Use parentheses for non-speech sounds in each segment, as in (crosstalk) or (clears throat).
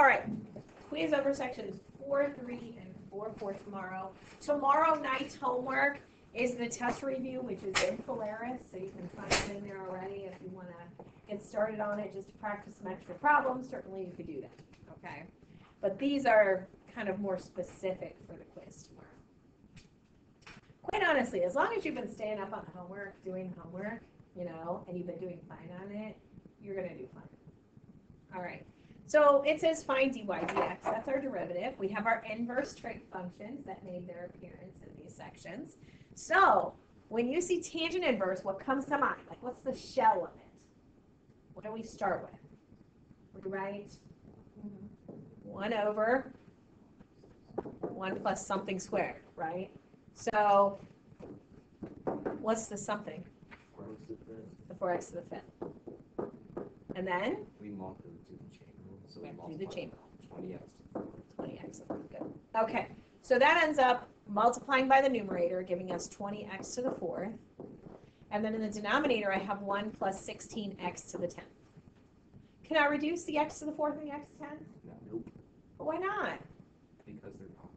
All right, quiz over sections four, three, and four, four tomorrow. Tomorrow night's homework is the test review, which is in Polaris, so you can find it in there already if you wanna get started on it, just to practice some extra problems, certainly you could do that, okay? But these are kind of more specific for the quiz tomorrow. Quite honestly, as long as you've been staying up on homework, doing homework, you know, and you've been doing fine on it, you're gonna do fine. All right, so it says find dy dx, that's our derivative. We have our inverse trig functions that made their appearance in these sections. So when you see tangent inverse, what comes to mind? Like what's the shell of it? What do we start with? We write one over one plus something squared, right? So what's the something? The four x to the fifth. And then We multiply to the chain rule, we we have to do the multiply chain twenty x. twenty x. Good. Okay, so that ends up multiplying by the numerator, giving us twenty x to the fourth. And then in the denominator, I have one plus sixteen x to the tenth. Can I reduce the x to the fourth and the x to the tenth? No, nope, But why not? because they're not.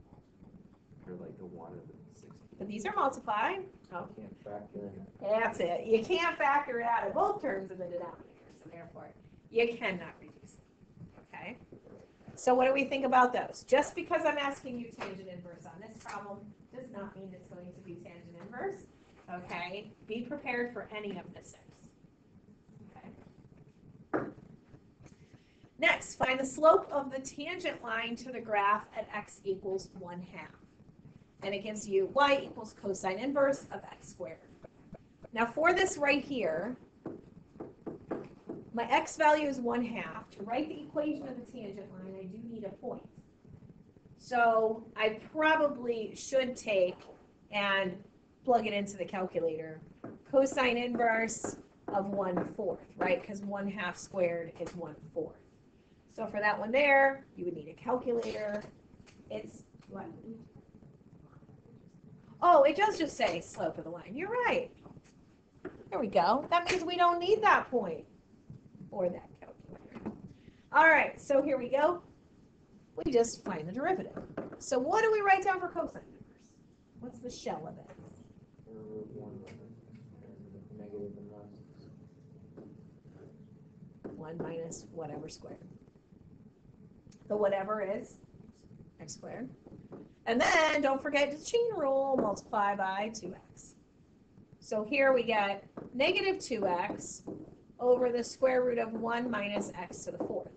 They're like the one and the sixteen. But these are multiplied. Oh, Can't factor in. That's it. You can't factor it out of both terms in the denominator, so therefore you cannot reduce? So what do we think about those? Just because I'm asking you tangent inverse on this problem does not mean it's going to be tangent inverse. Okay? Be prepared for any of the six. Okay? Next, find the slope of the tangent line to the graph at x equals one half. And it gives you y equals cosine inverse of x squared. Now for this right here, my x value is one half. To write the equation of the tangent line, need a point. So I probably should take and plug it into the calculator. Cosine inverse of one fourth, right? Because one half squared is one fourth. So for that one there, you would need a calculator. It's what? Oh, it does just say slope of the line. You're right. There we go. That means we don't need that point or that calculator. All right, so here we go. We just find the derivative. So what do we write down for cosine inverse? What's the shell of it? 1 minus whatever squared. The whatever is x squared. And then don't forget the chain rule, multiply by 2x. So here we get negative 2x over the square root of 1 minus x to the fourth.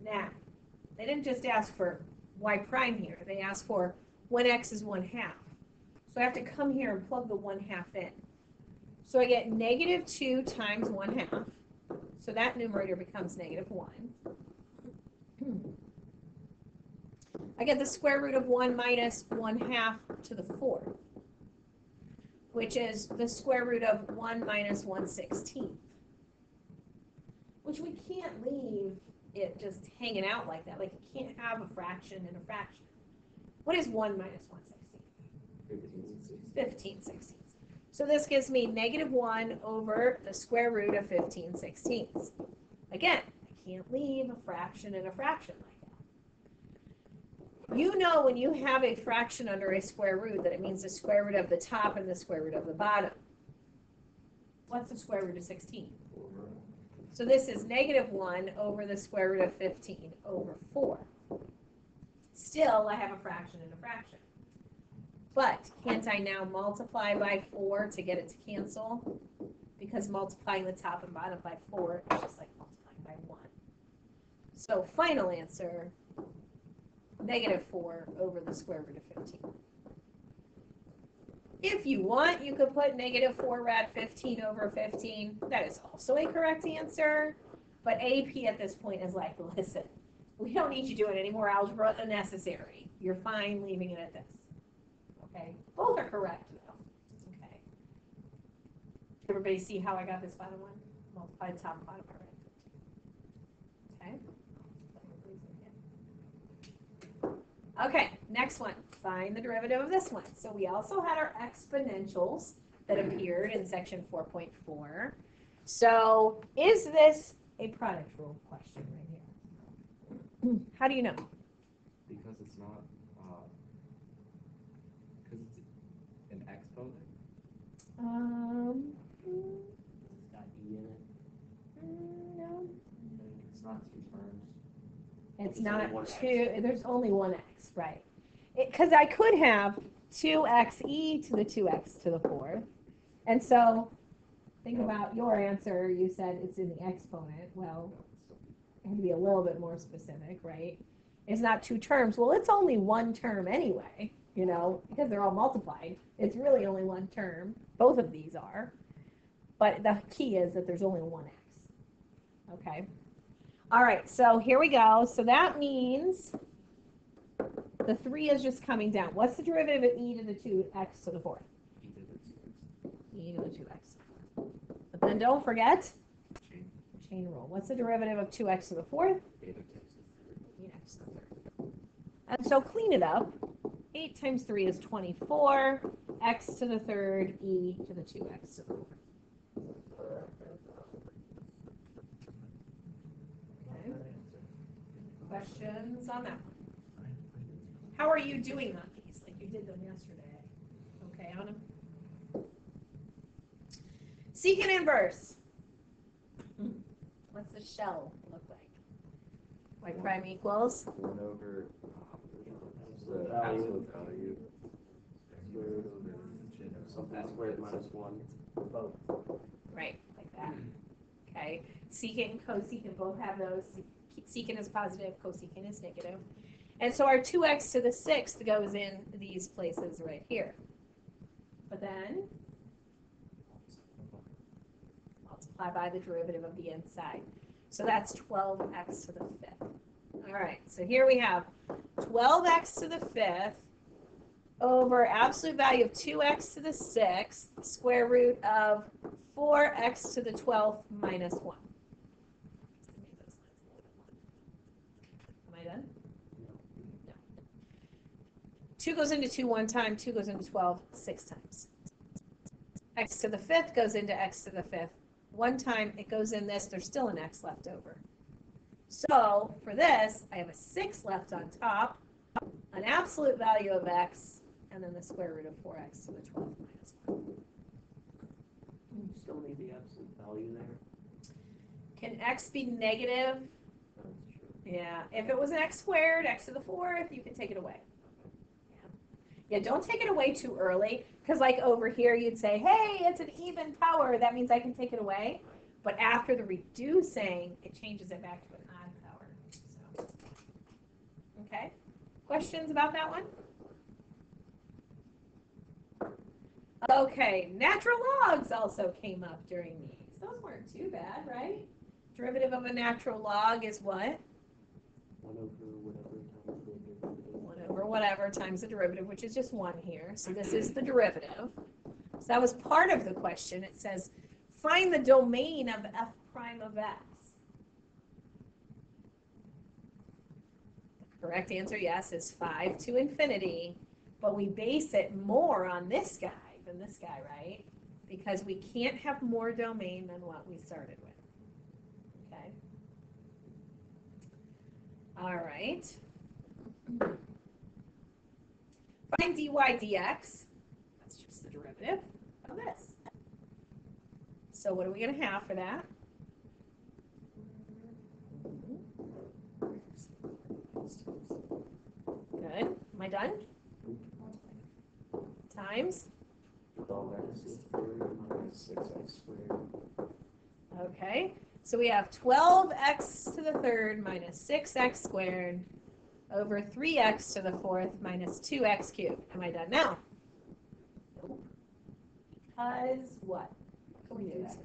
Now, they didn't just ask for y prime here. They asked for when x is 1 half. So I have to come here and plug the 1 half in. So I get negative 2 times 1 half. So that numerator becomes negative 1. I get the square root of 1 minus 1 half to the fourth, which is the square root of 1 minus 1 16th. Which we can't leave it just hanging out like that. Like you can't have a fraction and a fraction. What is 1 minus 1 16th? Fifteen, sixteen. sixteenths. So this gives me negative 1 over the square root of 15 sixteenths. Again, I can't leave a fraction and a fraction like that. You know when you have a fraction under a square root that it means the square root of the top and the square root of the bottom. What's the square root of 16? So this is negative 1 over the square root of 15 over 4. Still, I have a fraction and a fraction. But can't I now multiply by 4 to get it to cancel? Because multiplying the top and bottom by 4 is just like multiplying by 1. So final answer, negative 4 over the square root of 15. If you want, you could put negative 4 rad 15 over 15. That is also a correct answer. But AP at this point is like, (laughs) listen, we don't need you doing any more algebra than necessary. You're fine leaving it at this. Okay, both are correct though. Okay. Everybody see how I got this bottom one? Multiply the top and bottom right. Okay. Okay, next one. Find the derivative of this one. So we also had our exponentials that appeared in section 4.4. So is this a product rule question right here? (clears throat) How do you know? Because it's not, uh, cause it's an exponent, Um, It's got E in it, mm, no, it's not two terms. it's only not two, there's only one x, right? Because I could have two x e to the two x to the fourth. And so, think about your answer, you said it's in the exponent, well, I had to be a little bit more specific, right? It's not two terms. Well, it's only one term anyway, you know, because they're all multiplied. It's really only one term. Both of these are. But the key is that there's only one x. Okay. All right, so here we go. So that means the 3 is just coming down. What's the derivative of e to the 2x to the 4th? e to the two, e to the 2x. But then don't forget chain, chain rule. What's the derivative of 2x to the 4th? eight of Yes. And so clean it up. 8 times 3 is 24. x to the third, e to the 2x to the fourth. Questions on that? How are you doing on these, like you did them yesterday? Okay on them? Secant inverse. (laughs) What's the shell look like? Like prime equals? one over, Absolute the value. absolute value. Square over something squared minus one. Both. Right, like that. Okay, secant and cosecant both have those. Secant is positive, cosecant is negative. And so our two x to the sixth goes in these places right here. But then multiply by the derivative of the inside. So that's twelve x to the fifth. All right, so here we have twelve x to the fifth over absolute value of two x to the sixth, square root of 4x to the 12th minus 1. Am I done? No. 2 goes into 2 one time, 2 goes into 12 six times. x to the 5th goes into x to the 5th. One time it goes in this, there's still an x left over. So for this, I have a 6 left on top, an absolute value of x, and then the square root of 4x to the 12th minus 1. You still need the absolute value there. Can x be negative? That's true. Yeah, if it was an x squared, x to the fourth, you can take it away. Yeah, don't take it away too early, because like over here, you'd say, hey, it's an even power, that means I can take it away. But after the reducing, it changes it back to an odd power, so. Okay, questions about that one? Okay, natural logs also came up during these. Those weren't too bad, right? Derivative of a natural log is what? One over whatever times the derivative. one over whatever times the derivative, which is just one here. So this is the derivative. So that was part of the question. It says, find the domain of f prime of x. The correct answer, yes, is 5 to infinity, but we base it more on this guy than this guy, right? Because we can't have more domain than what we started with. Okay? All right. Find dy dx. That's just the derivative of this. So what are we going to have for that? Good. Am I done? Times. Okay. So we have 12x to the third minus 6x squared over 3x to the fourth minus 2x cubed. Am I done now? Nope. Because what? Can we do that?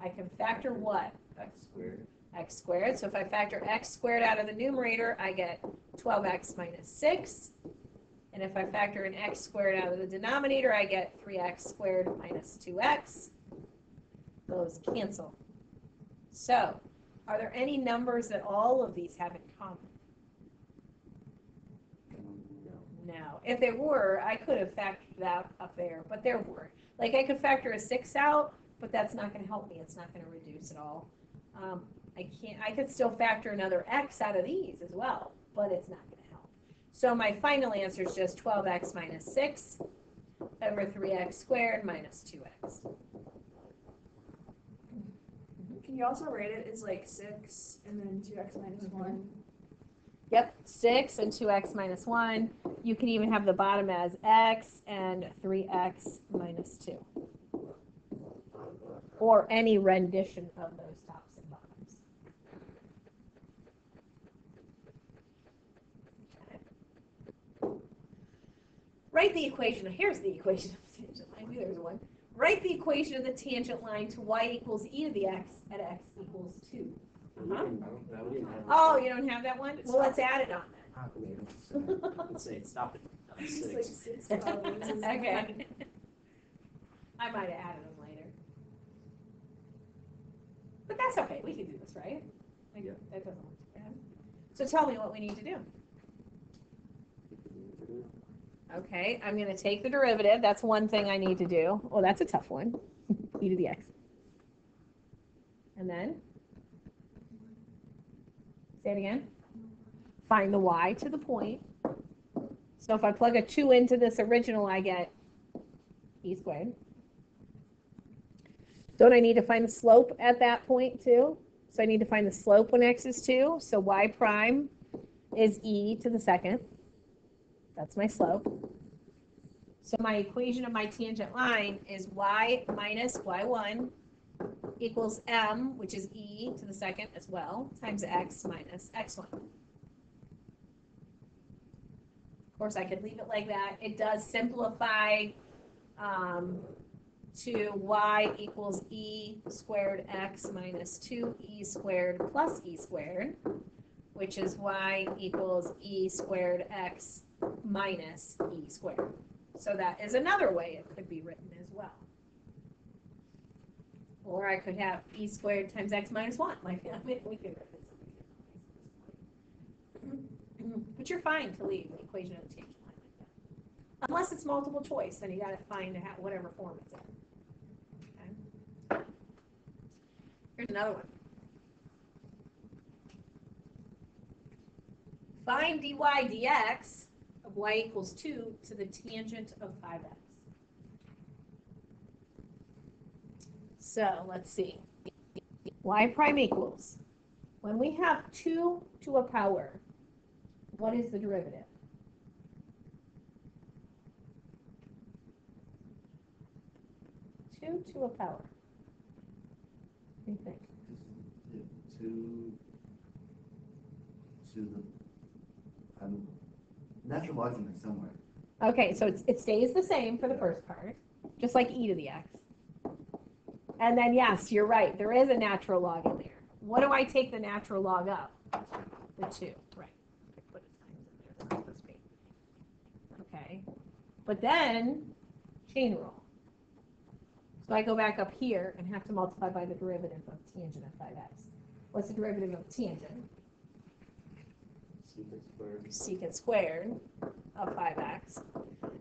I can factor what? X squared. x squared. So if I factor x squared out of the numerator, I get 12x minus 6. And if I factor an x squared out of the denominator, I get 3x squared minus 2x. Those cancel. So, are there any numbers that all of these have in common? No. No. If there were, I could have factored that up there, but there weren't. Like I could factor a 6 out, but that's not going to help me. It's not going to reduce at all. Um, I can't, I could still factor another x out of these as well, but it's not gonna help. So my final answer is just twelve x minus six over three x squared minus two x. Can you also write it as like six and then two x minus Mhm. one? Yep, six and two x minus one. You can even have the bottom as x and three x minus two. Or any rendition of those tops and bottoms. Okay. Write the equation, here's the equation of the tangent line, I one. Write the equation of the tangent line to y equals e to the x at x equals two. We didn't- we didn't have Oh, you don't have that one? Well, let's add it on we didn't. So, Let's say, stop it, at six. six then. Okay. I might have added them later. But that's okay, we can do this, right? Like, Yeah. That doesn't look too bad. So tell me what we need to do. Okay, I'm gonna take the derivative, that's one thing I need to do. Oh, that's a tough one. (laughs) e to the x. And then? Say it again. Find the y to the point. So if I plug a two into this original, I get e squared. Don't I need to find the slope at that point too? So I need to find the slope when x is two, so y prime is e to the second. That's my slope. So my equation of my tangent line is y minus y1 equals m, which is e to the second as well, times x minus x1. Of course, I could leave it like that. It does simplify um, to y equals e squared x minus 2e squared plus e squared, which is y equals e squared x minus e squared. So that is another way it could be written. Or I could have e squared times x minus 1. We could but you're fine to leave the equation of the tangent line like that. Unless it's multiple choice, then you got to find out whatever form it's in. Okay. Here's another one. Find dy dx of y equals 2 to the tangent of 5x. So let's see. y prime equals, when we have two to a power, what is the derivative? Two to a power. What do you think? to, to the, um, natural there somewhere. Okay, so it's, it stays the same for the first part, just like e to the x. And then, yes, you're right, there is a natural log in there. What do I take the natural log of? The two, right. I put a times in there, that's not supposed. Okay, but then, chain rule. So I go back up here and have to multiply by the derivative of tangent of five x. What's the derivative of tangent? Secant squared. secant squared of five x.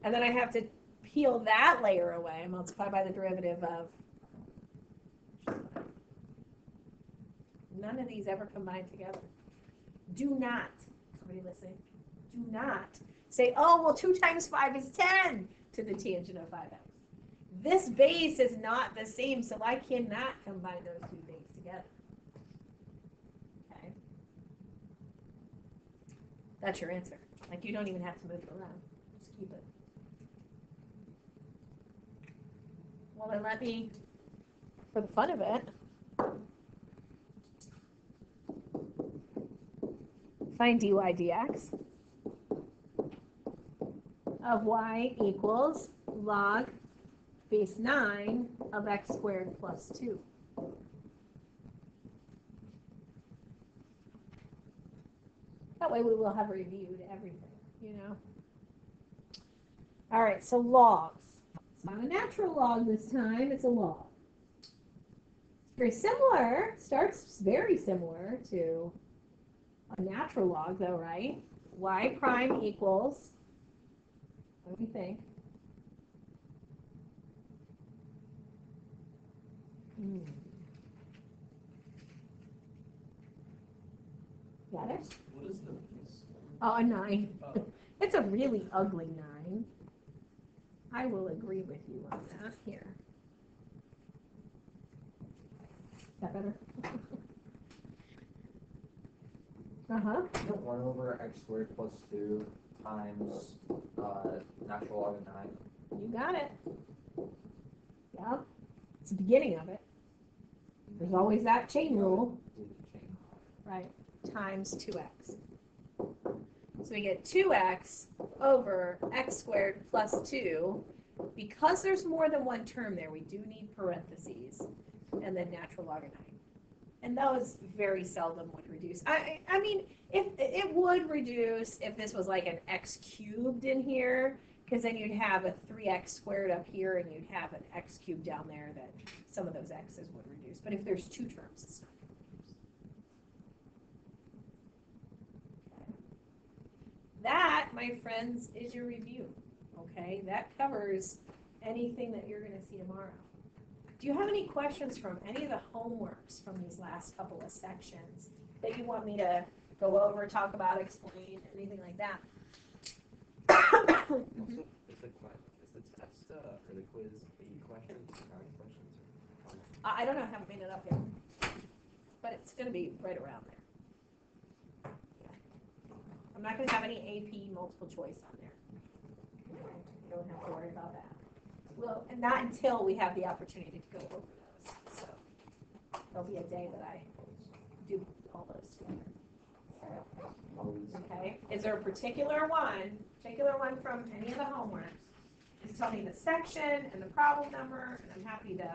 And then I have to peel that layer away, and multiply by the derivative of. None of these ever combine together. Do not, somebody listening, do not say, oh, well, two times five is ten to the tangent of five x. This base is not the same, so I cannot combine those two things together. Okay? That's your answer. Like, you don't even have to move it around. Just keep it. Well, then let me, for the fun of it, find dy dx of y equals log base 9 of x squared plus 2. That way we will have reviewed everything, you know? All right, so logs. It's not a natural log this time, it's a log. Very similar, starts very similar to a natural log though, right? y prime equals, what do you think? Hmm. Got it? What is the? Oh, a nine. Oh. (laughs) It's a really ugly nine. I will agree with you on that here. Is that better? (laughs) Uh-huh. Isn't one over x squared plus two times, uh, natural log of nine? You got it. Yep. It's the beginning of it. There's always that chain rule. We could change. Right, times two x. So we get two x over x squared plus two. Because there's more than one term there, we do need parentheses and then natural log of nine. And those very seldom would reduce. I, I mean, if, it would reduce if this was like an x cubed in here, because then you'd have a three x squared up here and you'd have an x cubed down there that some of those x's would reduce. But if there's two terms, it's not. That, my friends, is your review, okay? That covers anything that you're gonna see tomorrow. Do you have any questions from any of the homeworks from these last couple of sections that you want me to go over, talk about, explain, anything like that? (coughs) Also, is the is the test, uh, or the quiz eight questions, nine questions? I, I don't know, I haven't made it up yet, but it's gonna be right around there. I'm not gonna have any AP multiple choice on there. You don't have to worry about that. Well, and not until we have the opportunity to go over those, so. There'll be a day that I do all those together. Okay, is there a particular one, particular one from any of the homeworks? Just tell me the section and the problem number, and I'm happy to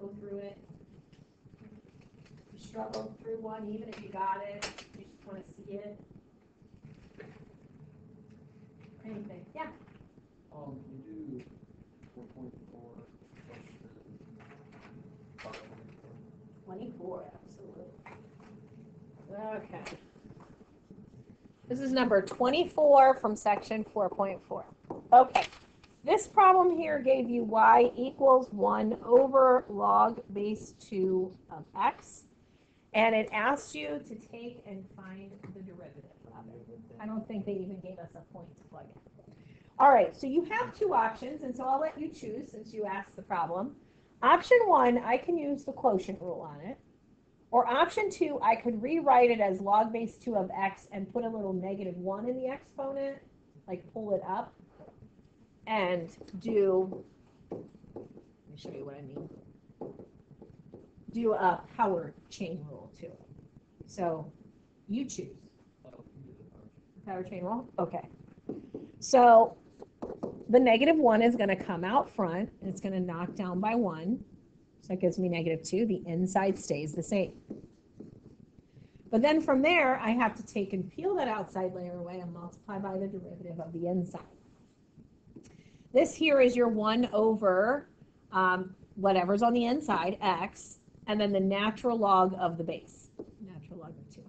go through it. You struggled through one, even if you got it, you just wanna see it. Anything, yeah, Um, you do. Twenty-four, absolutely. Okay. This is number twenty-four from section four point four. Okay, this problem here gave you y equals one over log base two of x. And it asked you to take and find the derivative of it. I don't think they even gave us a point to plug in. All right, so you have two options, and so I'll let you choose since you asked the problem. Option one, I can use the quotient rule on it. Or option two, I could rewrite it as log base two of x and put a little negative one in the exponent, like pull it up. And do, let me show you what I mean. Do a power chain rule too. So you choose. Power chain rule, okay. So the negative one is gonna come out front, and it's gonna knock down by one. So that gives me negative two, the inside stays the same. But then from there, I have to take and peel that outside layer away and multiply by the derivative of the inside. This here is your one over, um, whatever's on the inside, x, and then the natural log of the base, natural log of two.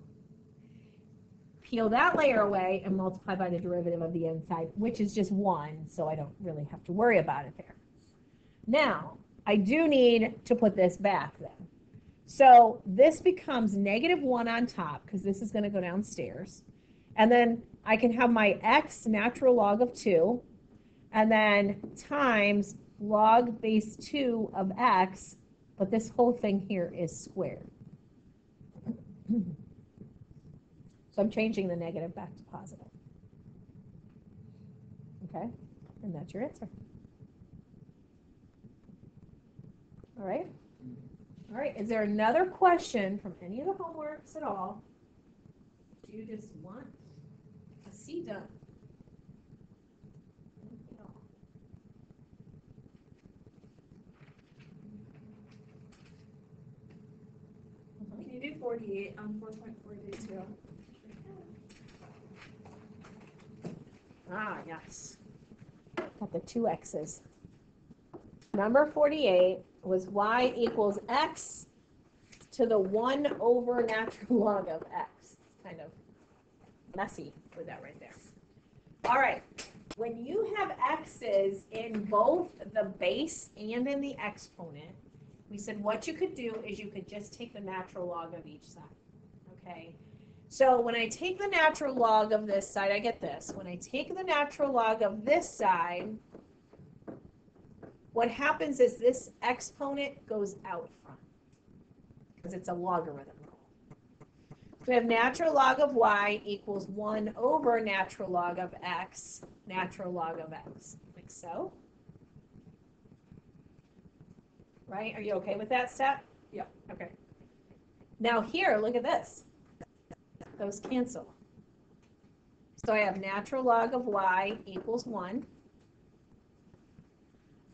Peel that layer away and multiply by the derivative of the inside, which is just one, so I don't really have to worry about it there. Now, I do need to put this back then. So this becomes negative one on top, because this is gonna go downstairs. And then I can have my x natural log of two, and then times log base two of x, but this whole thing here is squared. (clears throat) I'm changing the negative back to positive. Okay, and that's your answer. All right? All right, is there another question from any of the homeworks at all? Do you just want a C done? Can you do 48 on 4.4 2? Ah, yes. Got the two X's. Number forty-eight was y equals x to the one over natural (laughs) log of x. Kind of messy with that right there. All right, when you have x's in both the base and in the exponent, we said what you could do is you could just take the natural log of each side, okay? So when I take the natural log of this side, I get this. When I take the natural log of this side, what happens is this exponent goes out front because it's a logarithm rule. So we have natural log of y equals 1 over natural log of x, natural log of x, like so. Right? Are you okay with that step? Yep. Okay. Now here, look at this. Those cancel. So I have natural log of y equals 1.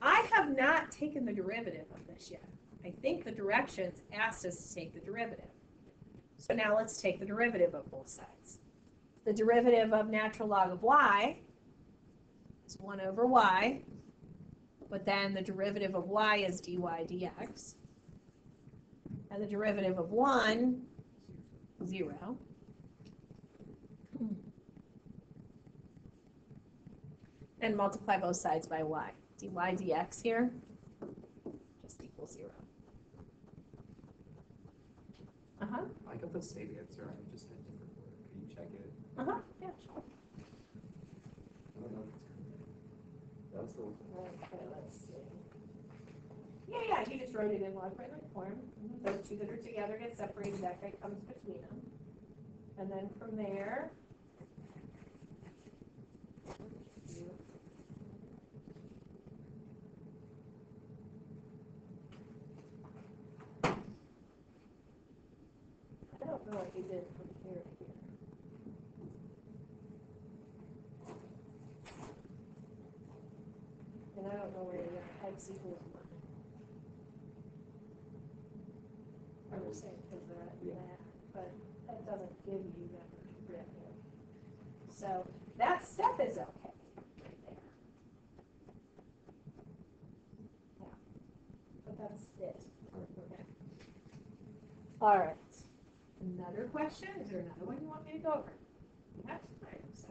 I have not taken the derivative of this yet. I think the directions asked us to take the derivative. So now let's take the derivative of both sides. The derivative of natural log of y is 1 over y, but then the derivative of y is dy dx. And the derivative of 1, 0. And multiply both sides by y. dy dx here just equals 0. Uh-huh. I got the same answer, I just had different word. Can you check it? Uh-huh, yeah, sure. I don't know if it's. That was the one. Okay, let's see. Yeah, yeah, you just wrote it in logarithmic form. Those two that are together get separated, that guy comes between them. And then from there. I don't know what you did from here to here. And I don't know where you got x equals one. I'm just saying, because they're at Yeah. that, but that doesn't give you that revenue. So that step is okay, right there. Yeah, but that's it. Okay. All right. Question? Is there another one you want me to go over? That's fine, so.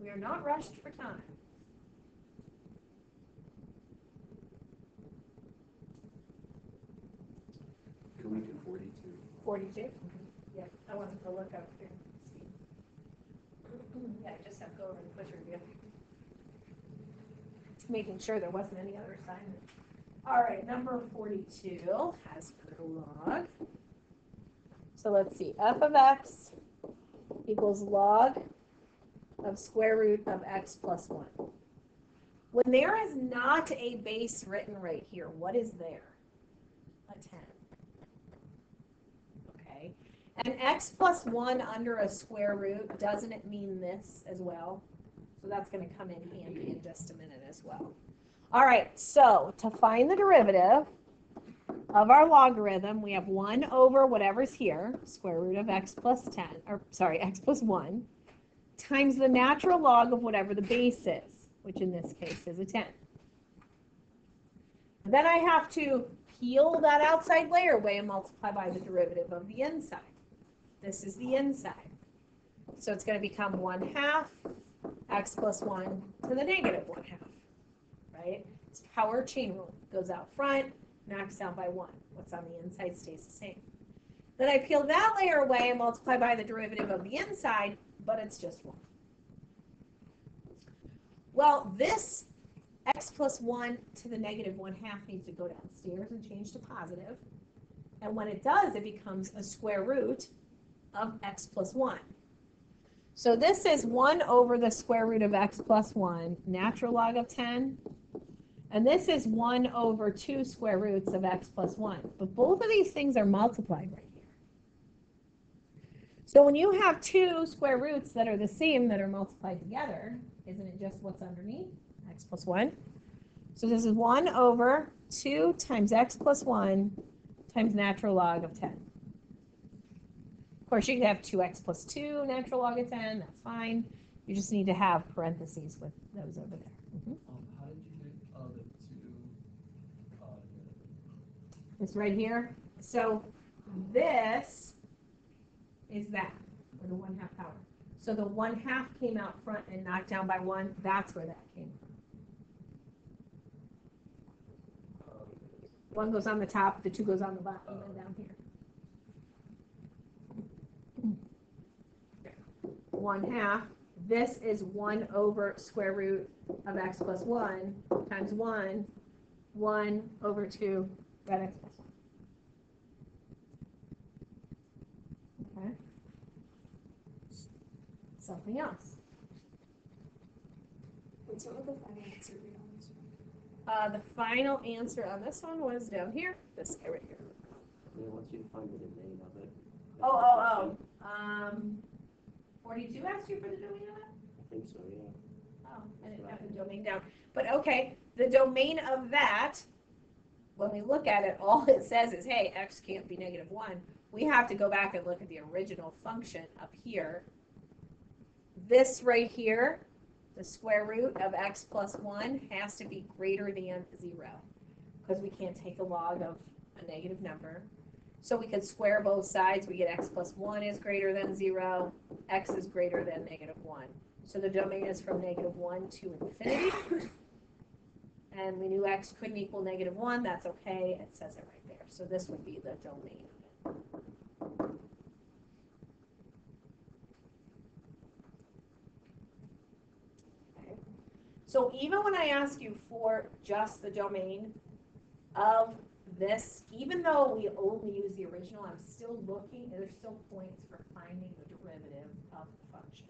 We are not rushed for time. Can we do forty-two? Forty-two? Mm-hmm. Yeah, I wanted to look up here. Yeah, I just have to go over the quiz review. Making sure there wasn't any other assignment. All right, number forty-two has per log. So let's see, f of x equals log of square root of x plus one. When there is not a base written right here, what is there? A ten. Okay, and x plus one under a square root, doesn't it mean this as well? So that's gonna come in handy in just a minute as well. All right, so to find the derivative of our logarithm, we have one over whatever's here, square root of x plus ten, or sorry, x plus one, times the natural log of whatever the base is, which in this case is a ten. Then I have to peel that outside layer away and multiply by the derivative of the inside. This is the inside. So it's going to become 1 half x plus 1 to the negative 1 half, right? It's power chain rule. Goes out front, knocks down by 1. What's on the inside stays the same. Then I peel that layer away and multiply by the derivative of the inside, but it's just 1. Well, this x plus 1 to the negative 1 half needs to go downstairs and change to positive. And when it does, it becomes a square root of x plus 1. So this is 1 over the square root of x plus 1, natural log of 10. And this is 1 over 2 square roots of x plus 1. But both of these things are multiplied right here. So when you have two square roots that are the same that are multiplied together, isn't it just what's underneath? x plus 1. So this is 1 over 2 times x plus 1 times natural log of 10. Of course, you could have 2x plus 2 natural log of 10. That's fine. You just need to have parentheses with those over there. Mhm. Um, how did you get, uh, the two, uh, It's right here. So this is that, or the 1 half power. So the 1 half came out front and knocked down by 1. That's where that came from. One goes on the top, the two goes on the bottom, and down here. one half. This is one over square root of x plus one times one, one over two, that x plus one. Okay. Something else. Wait, so what the final answer be on this one? Uh, the final answer on this one was down here, this guy right here. Yeah, once you find the domain of it. Oh, oh, oh, um, forty-two asked you for the domain of it? I think so, yeah. Oh, I didn't have the domain down, but okay, the domain of that, when we look at it, (laughs) all it says is, hey, x can't be negative one. We have to go back and look at the original function up here. This right here, the square root of x plus one has to be greater than zero. Because we can't take a log of a negative number. So we could square both sides, we get x plus one is greater than zero, x is greater than negative one. So the domain is from negative one to infinity. And we knew x couldn't equal negative one, that's okay, it says it right there. So this would be the domain. So even when I ask you for just the domain of this, even though we only use the original, I'm still looking, there's still points for finding the derivative of the function.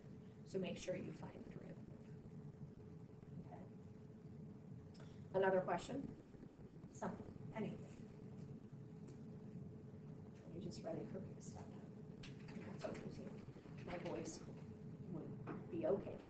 So make sure you find the derivative. Okay. Another question? Something, anything? You're just ready for me to okay, too. My voice would be okay